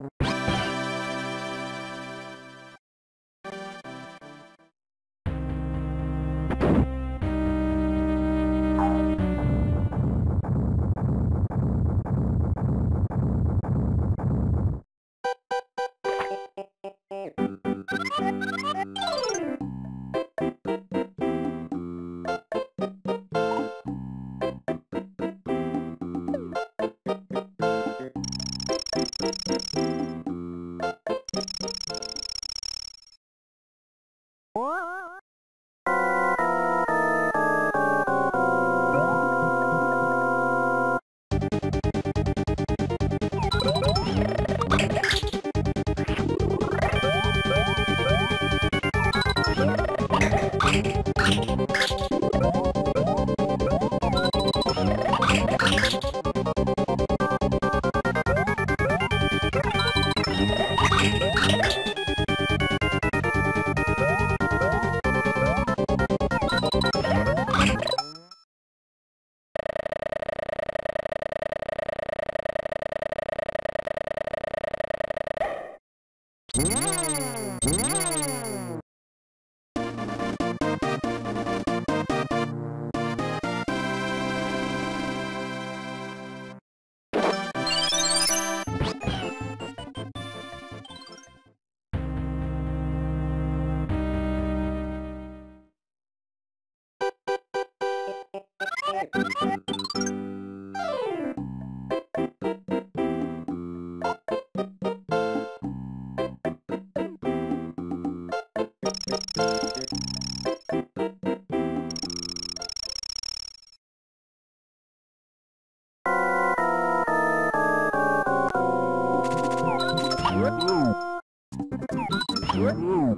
you Thank you. Woo!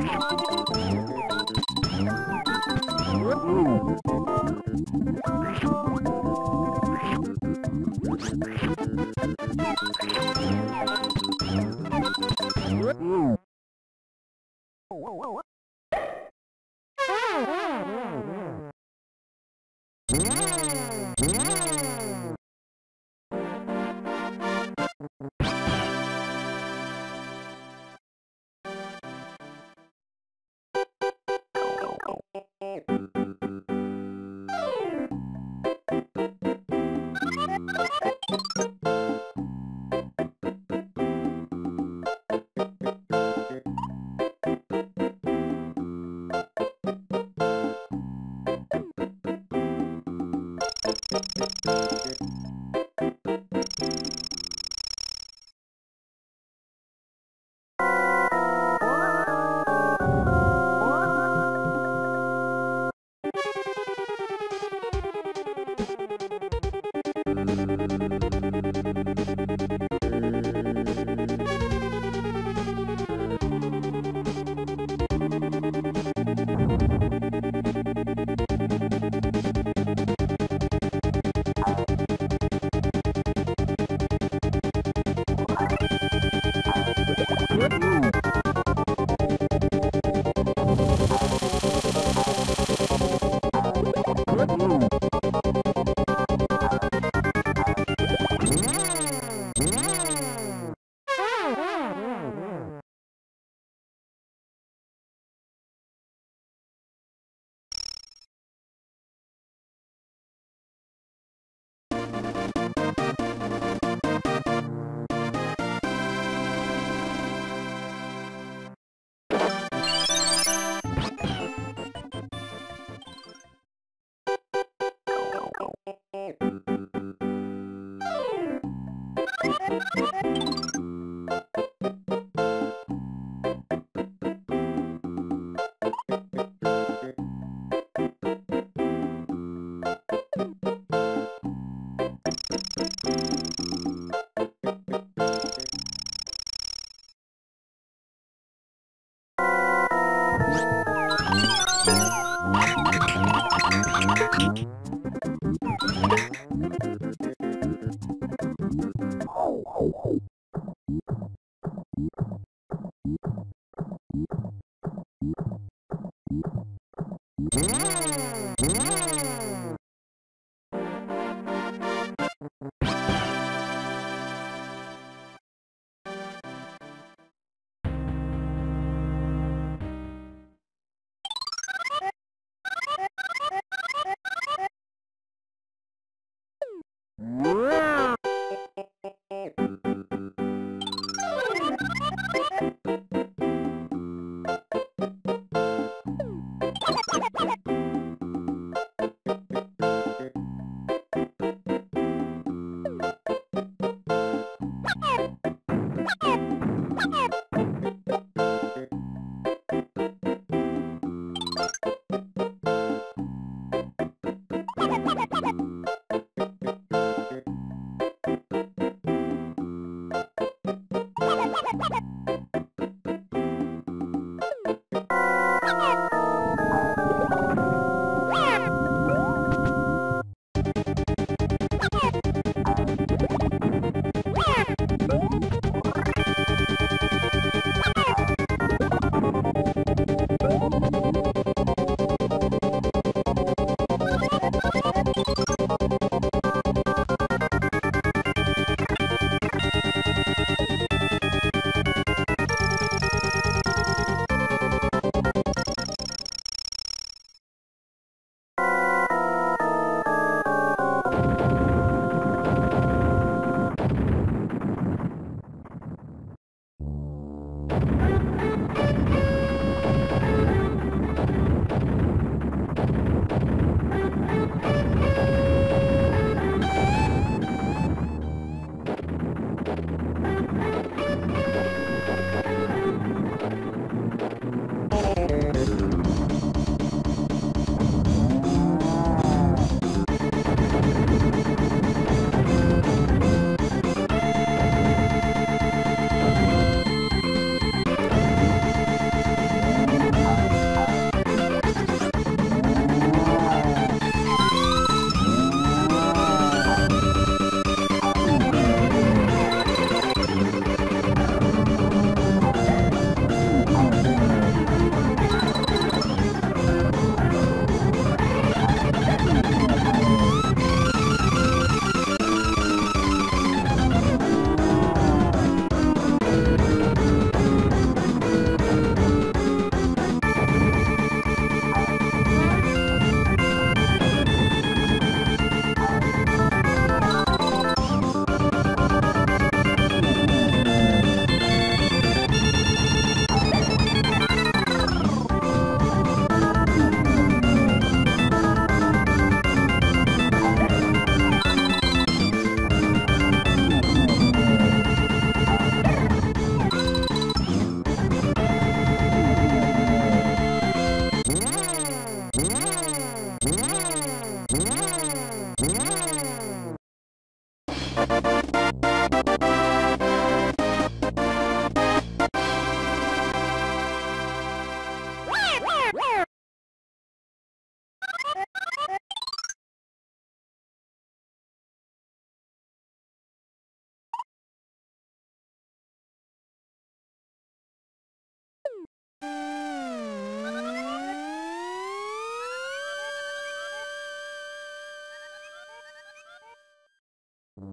you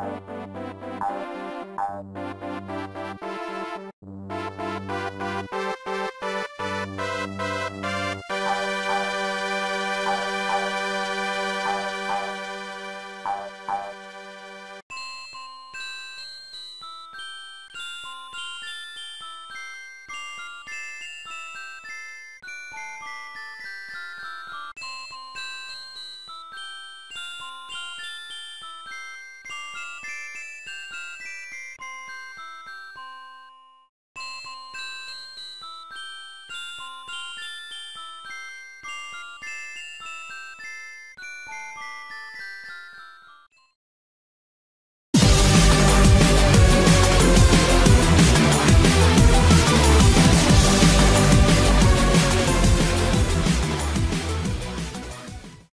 Thank you.